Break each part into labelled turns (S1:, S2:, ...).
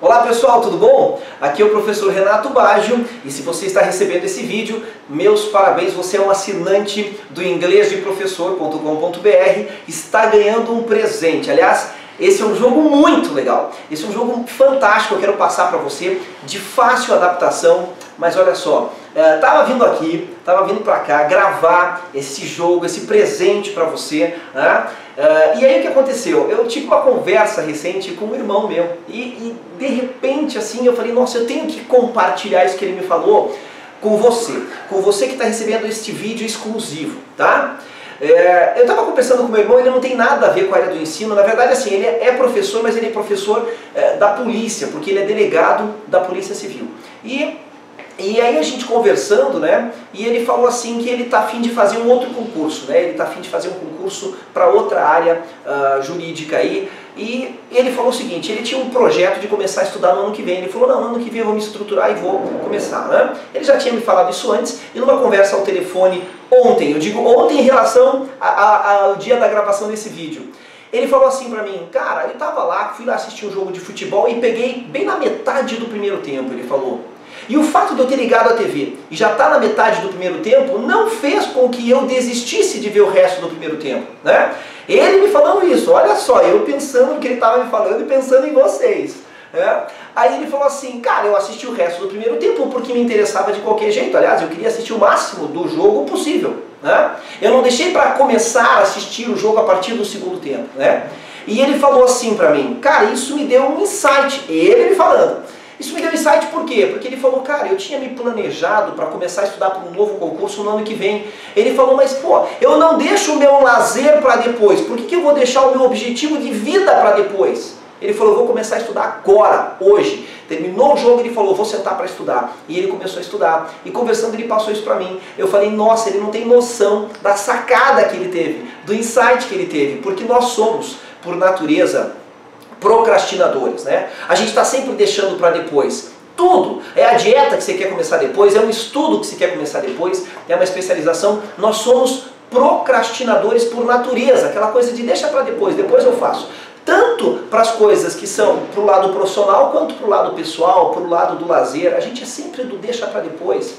S1: Olá pessoal, tudo bom? Aqui é o professor Renato Baggio e se você está recebendo esse vídeo, meus parabéns, você é um assinante do inglesdeprofessor.com.br, está ganhando um presente. Aliás, esse é um jogo muito legal, esse é um jogo fantástico, eu quero passar para você, de fácil adaptação, mas olha só, estava é, vindo aqui, estava vindo para cá gravar esse jogo, esse presente para você, né? Uh, e aí o que aconteceu? Eu tive uma conversa recente com um irmão meu e, e, de repente assim eu falei, nossa, eu tenho que compartilhar isso que ele me falou com você, com você que está recebendo este vídeo exclusivo, tá? É, eu estava conversando com meu irmão, ele não tem nada a ver com a área do ensino, na verdade assim, ele é professor, mas ele é professor é, da polícia, porque ele é delegado da Polícia Civil. E e aí a gente conversando, né, e ele falou assim que ele está afim de fazer um outro concurso, né, ele está afim de fazer um concurso para outra área uh, jurídica aí, e ele falou o seguinte, ele tinha um projeto de começar a estudar no ano que vem, ele falou, não, no ano que vem eu vou me estruturar e vou começar, né. Ele já tinha me falado isso antes, e numa conversa ao telefone ontem, eu digo ontem em relação ao dia da gravação desse vídeo, ele falou assim pra mim, cara, eu tava lá, fui lá assistir um jogo de futebol e peguei bem na metade do primeiro tempo, ele falou. E o fato de eu ter ligado a TV e já estar tá na metade do primeiro tempo não fez com que eu desistisse de ver o resto do primeiro tempo. Né? Ele me falando isso, olha só, eu pensando no que ele estava me falando e pensando em vocês. Né? Aí ele falou assim, cara, eu assisti o resto do primeiro tempo porque me interessava de qualquer jeito. Aliás, eu queria assistir o máximo do jogo possível. Né? Eu não deixei para começar a assistir o jogo a partir do segundo tempo. Né? E ele falou assim para mim, cara, isso me deu um insight. Ele me falando. Isso me deu insight por quê? Porque ele falou, cara, eu tinha me planejado para começar a estudar para um novo concurso no ano que vem. Ele falou, mas pô, eu não deixo o meu lazer para depois, por que, que eu vou deixar o meu objetivo de vida para depois? Ele falou, vou começar a estudar agora, hoje. Terminou o jogo, ele falou, vou sentar para estudar. E ele começou a estudar. E conversando, ele passou isso para mim. Eu falei, nossa, ele não tem noção da sacada que ele teve, do insight que ele teve. Porque nós somos, por natureza, procrastinadores, né? A gente está sempre deixando para depois. Tudo. É a dieta que você quer começar depois, é um estudo que você quer começar depois, é uma especialização. Nós somos procrastinadores por natureza, aquela coisa de deixa para depois, depois eu faço. Tanto para as coisas que são para o lado profissional, quanto para o lado pessoal, para o lado do lazer. A gente é sempre do deixa para depois.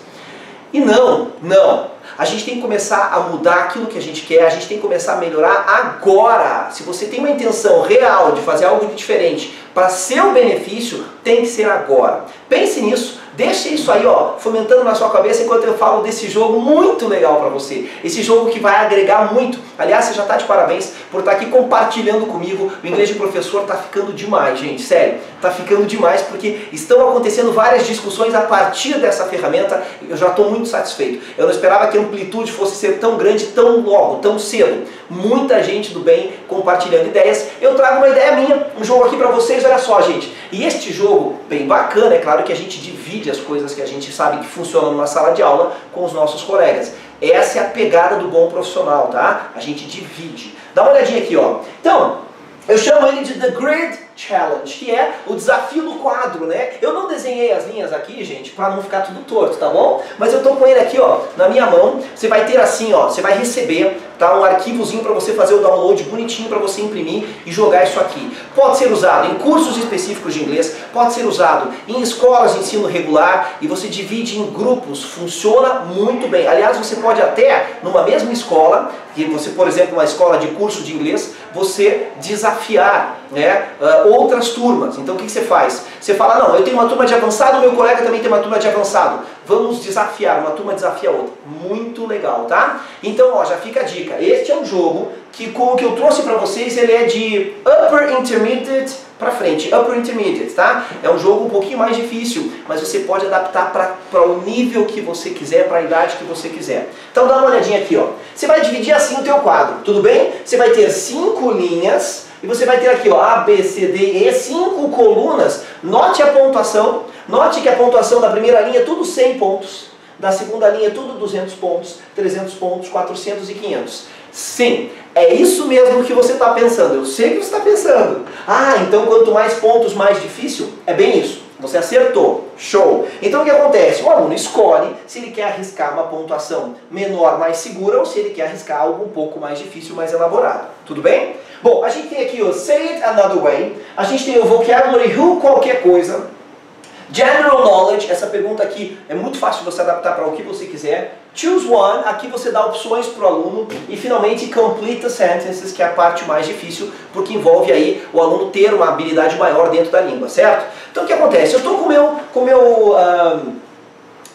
S1: E não, não. A gente tem que começar a mudar aquilo que a gente quer, a gente tem que começar a melhorar agora. Se você tem uma intenção real de fazer algo diferente para seu benefício, tem que ser agora. Pense nisso, deixe isso aí, ó, fomentando na sua cabeça enquanto eu falo desse jogo muito legal para você. Esse jogo que vai agregar muito. Aliás, você já está de parabéns por estar tá aqui compartilhando comigo. O inglês de professor está ficando demais, gente, sério. Está ficando demais porque estão acontecendo várias discussões a partir dessa ferramenta. Eu já estou muito satisfeito. Eu não esperava que a amplitude fosse ser tão grande tão logo, tão cedo. Muita gente do bem compartilhando ideias. Eu trago uma ideia minha, um jogo aqui para vocês, olha só, gente. E este jogo, bem bacana, é claro que a gente divide as coisas que a gente sabe que funcionam numa sala de aula com os nossos colegas. Essa é a pegada do bom profissional, tá? A gente divide. Dá uma olhadinha aqui, ó. Então, eu chamo ele de The Grid Challenge, que é o desafio do quadro, né? Eu não desenhei as linhas aqui, gente, para não ficar tudo torto, tá bom? Mas eu tô com ele aqui, ó, na minha mão. Você vai ter assim, ó, você vai receber, tá, um arquivozinho para você fazer o download bonitinho para você imprimir e jogar isso aqui. Pode ser usado em cursos específicos de inglês, pode ser usado em escolas de ensino regular e você divide em grupos, funciona muito bem. Aliás, você pode até numa mesma escola, que você, por exemplo, uma escola de curso de inglês, você desafiar, né, uh, outras turmas. Então o que, você faz? Você fala, não, eu tenho uma turma de avançado, meu colega também tem uma turma de avançado. Vamos desafiar, uma turma desafia a outra. Muito legal, tá? Então, ó, já fica a dica. Este é um jogo que com o que eu trouxe para vocês, ele é de Upper Intermediate para frente, Upper Intermediate, tá? É um jogo um pouquinho mais difícil, mas você pode adaptar para o nível que você quiser, para a idade que você quiser. Então dá uma olhadinha aqui, ó. Você vai dividir assim o teu quadro, tudo bem? Você vai ter cinco linhas e você vai ter aqui, ó, A, B, C, D, E, cinco colunas. Note a pontuação. Note que a pontuação da primeira linha é tudo 100 pontos. Da segunda linha é tudo 200 pontos, 300 pontos, 400 e 500. Sim, é isso mesmo que você está pensando. Eu sei que você está pensando. Ah, então quanto mais pontos, mais difícil? É bem isso. Você acertou. Show! Então o que acontece? O aluno escolhe se ele quer arriscar uma pontuação menor, mais segura, ou se ele quer arriscar algo um pouco mais difícil, mais elaborado. Tudo bem? Bom, a gente tem aqui o Say It Another Way, a gente tem o Vocabulary Who qualquer coisa, General Knowledge, essa pergunta aqui é muito fácil você adaptar para o que você quiser. Choose one, aqui você dá opções para o aluno. E finalmente Complete the Sentences, que é a parte mais difícil, porque envolve aí o aluno ter uma habilidade maior dentro da língua, certo? Então o que acontece? Eu estou com o meu, com meu uh,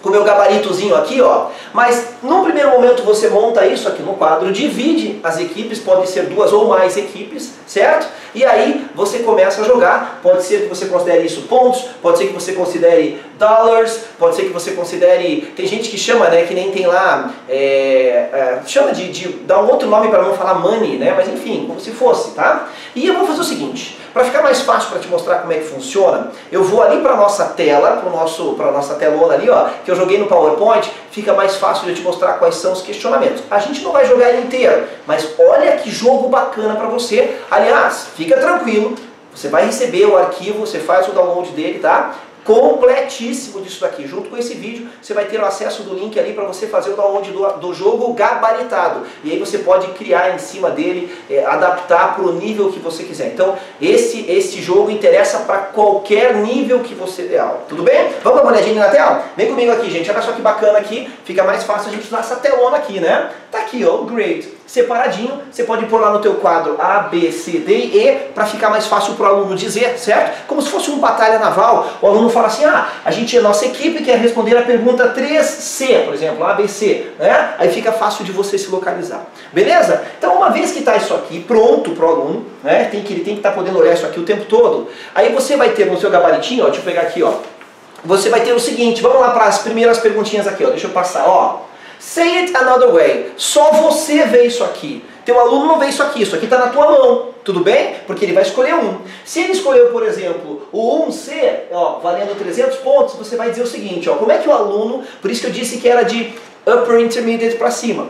S1: com o meu gabaritozinho aqui, ó. Mas num primeiro momento você monta isso aqui no quadro, divide as equipes, pode ser duas ou mais equipes, certo? E aí você começa a jogar. Pode ser que você considere isso pontos, pode ser que você considere dollars, pode ser que você considere. Tem gente que chama, né? Que nem tem lá. É, é, chama de, de. dá um outro nome para não falar money, né? Mas enfim, como se fosse, tá? E eu vou fazer o seguinte. Para ficar mais fácil para te mostrar como é que funciona, eu vou ali para nossa tela, para nosso, para nossa telona ali, ó, que eu joguei no PowerPoint, fica mais fácil de eu te mostrar quais são os questionamentos. A gente não vai jogar ele inteiro, mas olha que jogo bacana para você. Aliás, fica tranquilo, você vai receber o arquivo, você faz o download dele, tá? Completíssimo disso daqui. Junto com esse vídeo, você vai ter o acesso do link ali para você fazer o download do, do jogo gabaritado. E aí você pode criar em cima dele, é, adaptar para o nível que você quiser. Então, esse, esse jogo interessa para qualquer nível que você der aula. Tudo bem? Vamos dar uma olhadinha na tela? Vem comigo aqui, gente. Olha só que bacana aqui. Fica mais fácil a gente usar essa telona aqui, né? Aqui, ó, o grade separadinho. Você pode pôr lá no teu quadro A, B, C, D e E para ficar mais fácil para o aluno dizer, certo? Como se fosse uma batalha naval. O aluno fala assim, ah, a gente, a nossa equipe quer responder a pergunta 3C, por exemplo, A, B, C, né? Aí fica fácil de você se localizar. Beleza? Então, uma vez que está isso aqui pronto para o aluno, né? Tem que, ele tem que estar tá podendo olhar isso aqui o tempo todo. Aí você vai ter no seu gabaritinho, ó, deixa eu pegar aqui, ó. Você vai ter o seguinte, vamos lá para as primeiras perguntinhas aqui, ó. Deixa eu passar, ó. Say it another way. Só você vê isso aqui. Teu aluno não vê isso aqui, isso aqui está na tua mão, tudo bem? Porque ele vai escolher um. Se ele escolheu, por exemplo, o 1C, ó, valendo 300 pontos, você vai dizer o seguinte, ó, como é que o aluno, por isso que eu disse que era de upper intermediate para cima,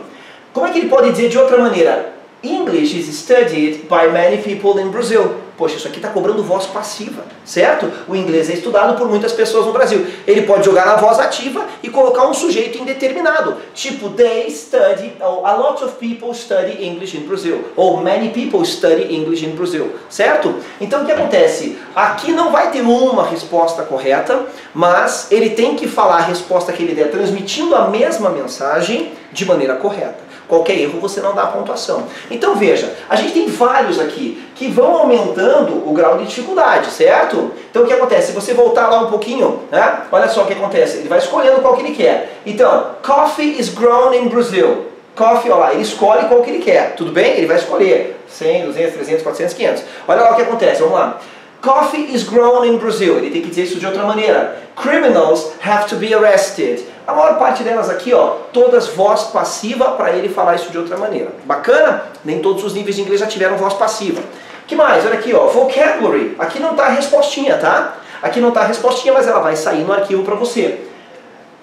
S1: como é que ele pode dizer de outra maneira? English is studied by many people in Brazil. Poxa, isso aqui está cobrando voz passiva, certo? O inglês é estudado por muitas pessoas no Brasil. Ele pode jogar na voz ativa e colocar um sujeito indeterminado. Tipo, they study, ou a lot of people study English in Brazil. Ou many people study English in Brazil, certo? Então o que acontece? Aqui não vai ter uma resposta correta, mas ele tem que falar a resposta que ele der transmitindo a mesma mensagem de maneira correta. Qualquer erro você não dá pontuação. Então veja, a gente tem vários aqui que vão aumentando o grau de dificuldade, certo? Então o que acontece? Se você voltar lá um pouquinho, né? olha só o que acontece. Ele vai escolhendo qual que ele quer. Então, coffee is grown in Brazil. Coffee, olha lá, ele escolhe qual que ele quer. Tudo bem? Ele vai escolher 100, 200, 300, 400, 500. Olha lá o que acontece, vamos lá. Coffee is grown in Brazil. Ele tem que dizer isso de outra maneira. Criminals have to be arrested. A maior parte delas aqui, ó, todas voz passiva para ele falar isso de outra maneira. Bacana? Nem todos os níveis de inglês já tiveram voz passiva. que mais? Olha aqui, ó, vocabulary. Aqui não está a respostinha, tá? Aqui não está a respostinha, mas ela vai sair no arquivo para você.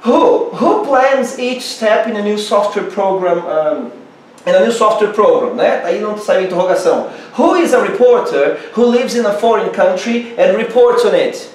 S1: Who? Who plans each step in a new software program? Um, in a new software program, né? Aí não saiu interrogação. Who is a reporter who lives in a foreign country and reports on it?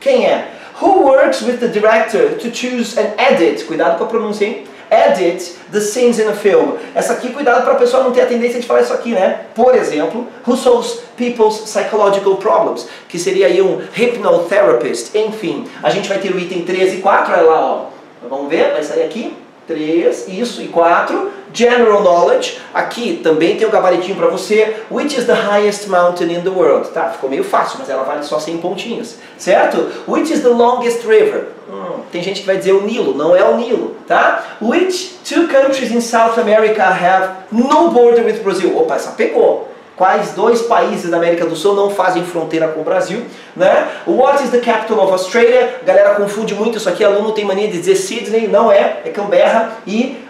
S1: Quem é? Who works with the director to choose and edit, cuidado com a pronúncia, hein? Edit the scenes in a film. Essa aqui, cuidado para a pessoa não ter a tendência de falar isso aqui, né? Por exemplo, who solves people's psychological problems, que seria aí um hypnotherapist. Enfim, a gente vai ter o item 13 e 4, olha lá, ó. Vamos ver, vai sair aqui. 3, isso, e 4. General Knowledge, aqui também tem o um gabaritinho para você. Which is the highest mountain in the world? Tá, ficou meio fácil, mas ela vale só 100 pontinhos, certo? Which is the longest river? Hum, tem gente que vai dizer o Nilo, não é o Nilo, tá? Which two countries in South America have no border with Brazil? Opa, essa pegou. Quais dois países da América do Sul não fazem fronteira com o Brasil? Né? What is the capital of Australia? A galera confunde muito isso aqui, aluno tem mania de dizer Sydney, não é, é Canberra e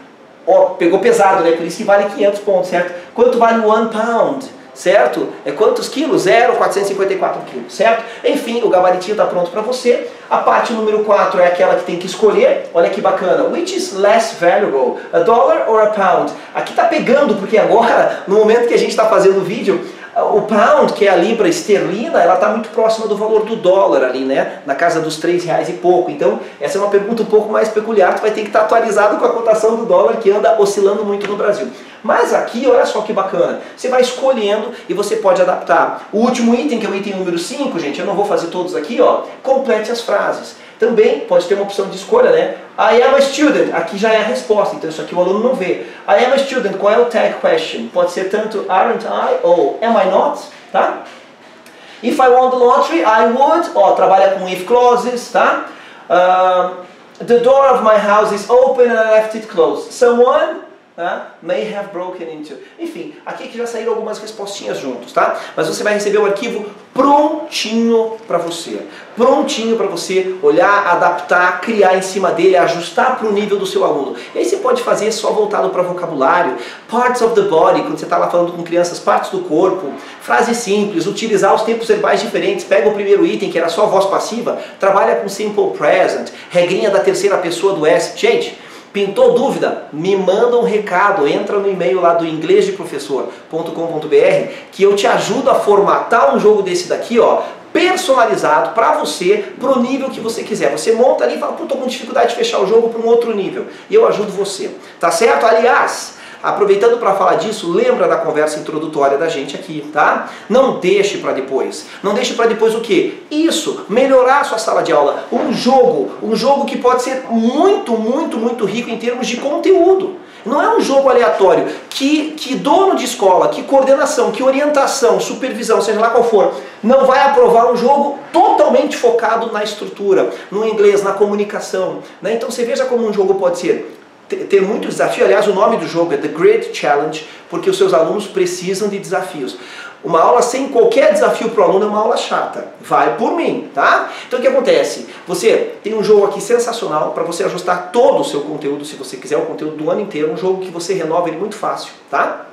S1: ó, pegou pesado, né? Por isso que vale 500 pontos, certo? Quanto vale one pound? Certo? É quantos quilos? 0,454 quilos, certo? Enfim, o gabaritinho está pronto para você. A parte número 4 é aquela que tem que escolher. Olha que bacana. Which is less valuable? A dollar or a pound? Aqui está pegando, porque agora, no momento que a gente está fazendo o vídeo, O pound, que é a libra esterlina, ela está muito próxima do valor do dólar ali, né? Na casa dos três reais e pouco. Então, essa é uma pergunta um pouco mais peculiar, tu vai ter que estar atualizado com a cotação do dólar que anda oscilando muito no Brasil. Mas aqui, olha só que bacana, você vai escolhendo e você pode adaptar. O último item, que é o item número 5, gente, eu não vou fazer todos aqui, ó, complete as frases. Também pode ter uma opção de escolha, né? I am a student, aqui já é a resposta, então isso aqui o aluno não vê. I am a student, qual é o tag question? Pode ser tanto aren't I ou am I not, tá? If I won the lottery, I would, ó, trabalha com if clauses, tá? Uh, the door of my house is open and I left it closed. Someone may have broken into. Enfim, aqui que já saíram algumas respostinhas juntos, tá? Mas você vai receber o arquivo prontinho para você. Prontinho para você olhar, adaptar, criar em cima dele, ajustar para o nível do seu aluno. E aí você pode fazer só voltado para vocabulário, parts of the body, quando você está lá falando com crianças, partes do corpo, frases simples, utilizar os tempos verbais diferentes. Pega o primeiro item, que era só voz passiva, trabalha com simple present, regrinha da terceira pessoa do S. Gente, Pintou dúvida? Me manda um recado, entra no e-mail lá do inglesdeprofessor.com.br que eu te ajudo a formatar um jogo desse daqui, ó, personalizado para você, pro nível que você quiser. Você monta ali e fala, pô, tô com dificuldade de fechar o jogo para um outro nível. E eu ajudo você. Tá certo? Aliás, Aproveitando para falar disso, lembra da conversa introdutória da gente aqui, tá? Não deixe para depois. Não deixe para depois o quê? Isso, melhorar a sua sala de aula. Um jogo, um jogo que pode ser muito, muito, muito rico em termos de conteúdo. Não é um jogo aleatório que, que dono de escola, que coordenação, que orientação, supervisão, seja lá qual for, não vai aprovar um jogo totalmente focado na estrutura, no inglês, na comunicação. Né? Então você veja como um jogo pode ser ter muito desafio. Aliás, o nome do jogo é The Great Challenge, porque os seus alunos precisam de desafios. Uma aula sem qualquer desafio para o aluno é uma aula chata. Vai por mim, tá? Então o que acontece? Você tem um jogo aqui sensacional para você ajustar todo o seu conteúdo, se você quiser, o conteúdo do ano inteiro. Um jogo que você renova ele muito fácil, tá?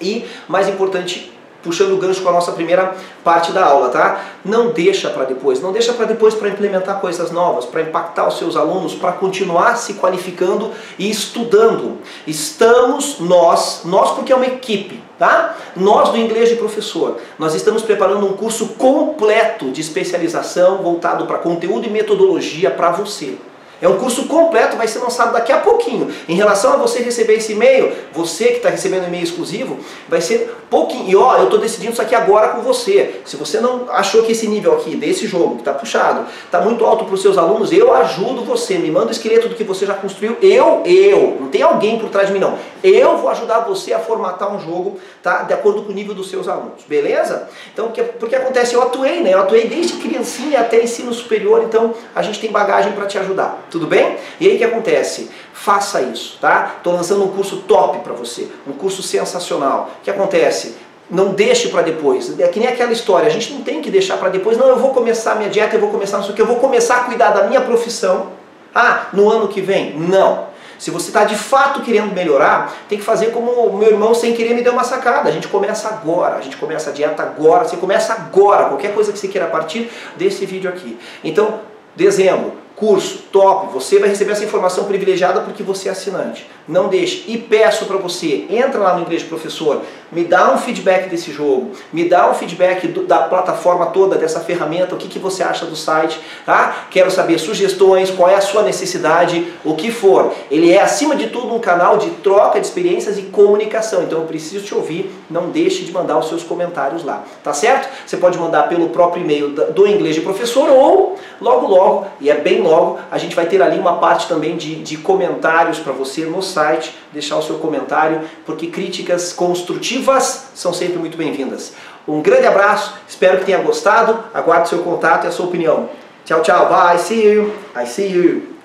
S1: E, mais importante, puxando o gancho com a nossa primeira parte da aula, tá? Não deixa para depois, não deixa para depois para implementar coisas novas, para impactar os seus alunos, para continuar se qualificando e estudando. Estamos nós, nós porque é uma equipe, tá? Nós do inglês de professor, nós estamos preparando um curso completo de especialização voltado para conteúdo e metodologia para você. É um curso completo, vai ser lançado daqui a pouquinho. Em relação a você receber esse e-mail, você que está recebendo e-mail exclusivo, vai ser pouquinho. E ó, eu estou decidindo isso aqui agora com você. Se você não achou que esse nível aqui, desse jogo, que está puxado, está muito alto para os seus alunos, eu ajudo você. Me manda o esqueleto do que você já construiu. Eu, eu. Não tem alguém por trás de mim, não. Eu vou ajudar você a formatar um jogo tá, de acordo com o nível dos seus alunos. Beleza? Então, porque, porque acontece, eu atuei, né? Eu atuei desde criancinha até ensino superior, então a gente tem bagagem para te ajudar. Tudo bem? E aí o que acontece? Faça isso, tá? Estou lançando um curso top para você, um curso sensacional. O que acontece? Não deixe para depois. É que nem aquela história, a gente não tem que deixar para depois. Não, eu vou começar minha dieta, eu vou começar não sei o que, eu vou começar a cuidar da minha profissão. Ah, no ano que vem? Não. Se você está de fato querendo melhorar, tem que fazer como o meu irmão sem querer me deu uma sacada. A gente começa agora, a gente começa a dieta agora, você começa agora, qualquer coisa que você queira a partir desse vídeo aqui. Então, dezembro, curso top, você vai receber essa informação privilegiada porque você é assinante. Não deixe. E peço para você, entra lá no Inglês Professor, me dá um feedback desse jogo, me dá um feedback do, da plataforma toda, dessa ferramenta, o que, que você acha do site, tá? Quero saber sugestões, qual é a sua necessidade, o que for. Ele é, acima de tudo, um canal de troca de experiências e comunicação, então eu preciso te ouvir, não deixe de mandar os seus comentários lá, tá certo? Você pode mandar pelo próprio e-mail do Inglês de Professor ou logo logo, e é bem logo, a gente vai ter ali uma parte também de, de comentários para você no site, deixar o seu comentário, porque críticas construtivas são sempre muito bem-vindas. Um grande abraço, espero que tenha gostado, aguardo seu contato e a sua opinião. Tchau, tchau, bye, see you, I see you.